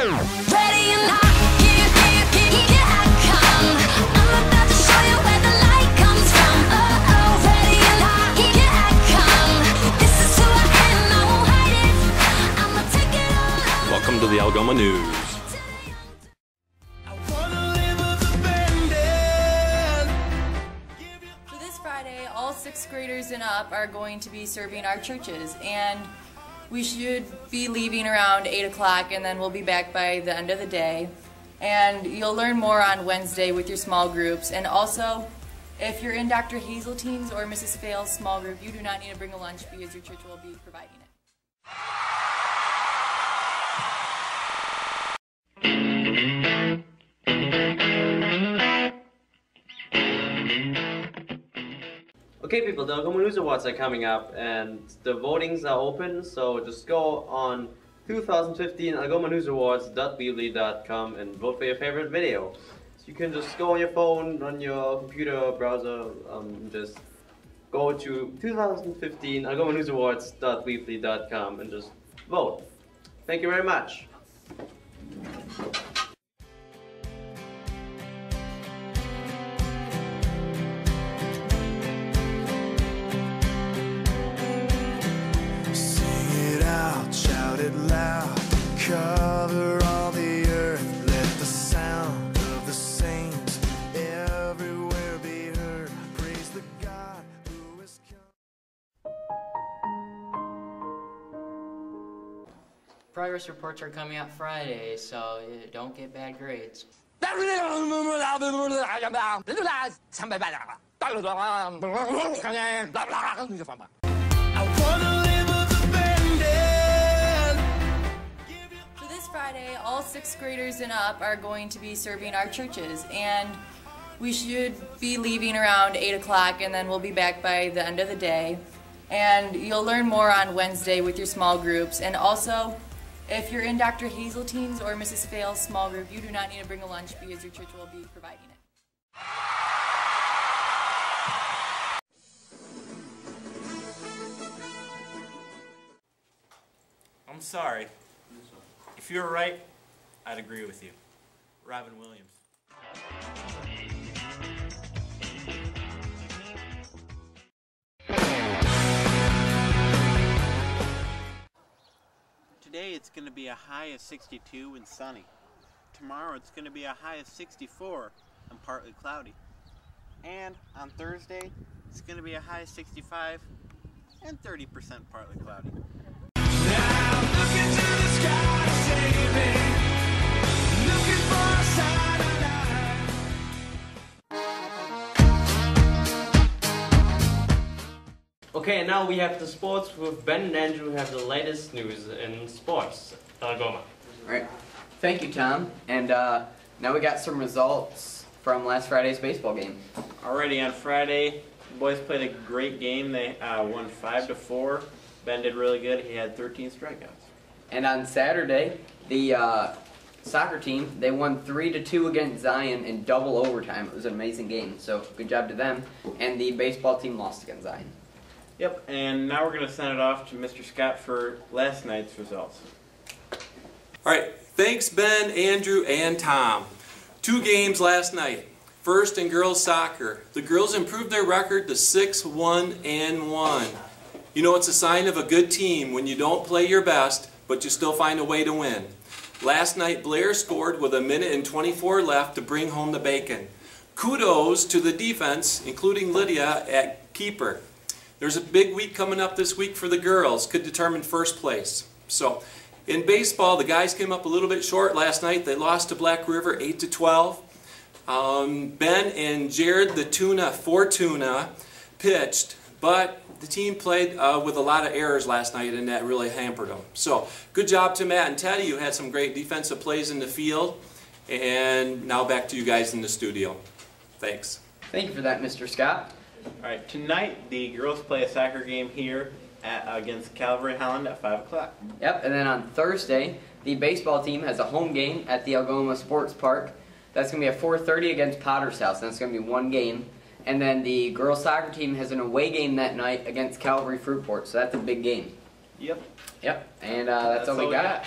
Welcome to the Algoma News. So this Friday, all sixth graders and up are going to be serving our churches, and we should be leaving around 8 o'clock, and then we'll be back by the end of the day. And you'll learn more on Wednesday with your small groups. And also, if you're in Dr. Hazeltine's or Mrs. Fail's small group, you do not need to bring a lunch because your church will be providing it. Okay, people, the News Awards are coming up and the votings are open, so just go on 2015 algomanewsawards.weebly.com and vote for your favorite video. So you can just go on your phone, on your computer, browser, um, just go to 2015 algomanewsawards.weebly.com and just vote. Thank you very much. Progress reports are coming out Friday, so uh, don't get bad grades. So this Friday, all sixth graders and up are going to be serving our churches, and we should be leaving around 8 o'clock, and then we'll be back by the end of the day. And you'll learn more on Wednesday with your small groups. And also, if you're in Dr. Hazeltine's or Mrs. Fail's small group, you do not need to bring a lunch because your church will be providing it. I'm sorry. If you were right, I'd agree with you. Robin Williams. Today it's going to be a high of 62 and sunny. Tomorrow it's going to be a high of 64 and partly cloudy. And on Thursday it's going to be a high of 65 and 30% partly cloudy. Okay, now we have the sports with Ben and Andrew who have the latest news in sports. Algoma. All right. Thank you, Tom. And uh, now we got some results from last Friday's baseball game. Alrighty, on Friday, the boys played a great game. They uh, won 5 to 4. Ben did really good. He had 13 strikeouts. And on Saturday, the uh, soccer team they won three to two against Zion in double overtime. It was an amazing game. So good job to them. And the baseball team lost against Zion. Yep, and now we're going to send it off to Mr. Scott for last night's results. All right, thanks Ben, Andrew, and Tom. Two games last night. First in girls soccer. The girls improved their record to 6-1 and 1. You know it's a sign of a good team when you don't play your best, but you still find a way to win. Last night Blair scored with a minute and 24 left to bring home the bacon. Kudos to the defense, including Lydia at keeper. There's a big week coming up this week for the girls, could determine first place. So, in baseball, the guys came up a little bit short last night. They lost to Black River 8 to 12. Um, ben and Jared, the Tuna Fortuna, pitched, but the team played uh, with a lot of errors last night, and that really hampered them. So, good job to Matt and Teddy. You had some great defensive plays in the field. And now back to you guys in the studio. Thanks. Thank you for that, Mr. Scott. All right, tonight the girls play a soccer game here at, against Calvary Holland at 5 o'clock. Yep, and then on Thursday, the baseball team has a home game at the Algoma Sports Park. That's going to be at 4.30 against Potter's House, and that's going to be one game. And then the girls soccer team has an away game that night against Calvary Fruitport, so that's a big game. Yep. Yep, and uh, that's, all we got.